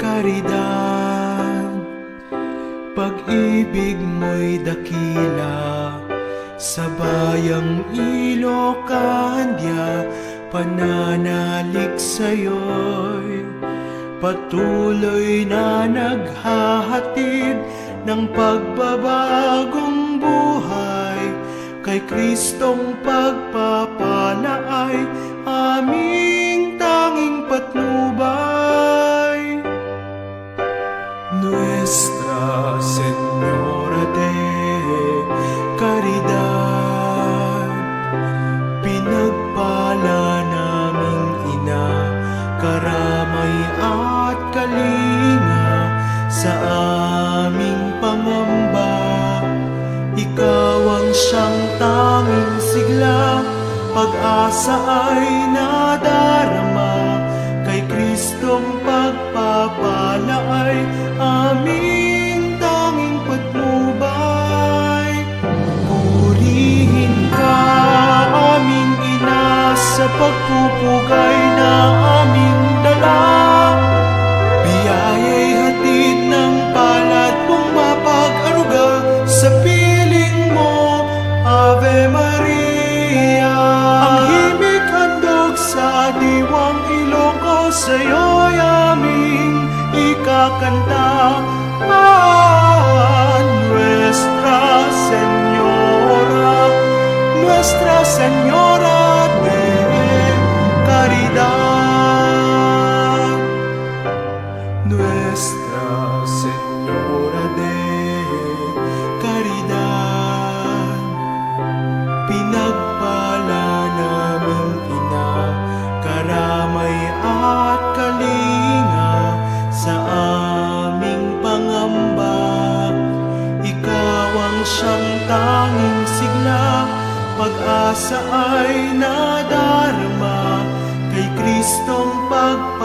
karidad. Pag-ibig mo'y dakila Sa bayang Ilocandya Pananalig sa'yo'y Patuloy na naghahatid Ng pagbabagong buhay. Kay Kristong pagpapala ay Aming Sa aming pangamba Ikaw ang siyang tanging sigla. Pag-asa ay nadarama cantar a Nuestra Señora, Nuestra Señora. tanging sigla, pag-asa ay nadarama kay Kristong pagkakas.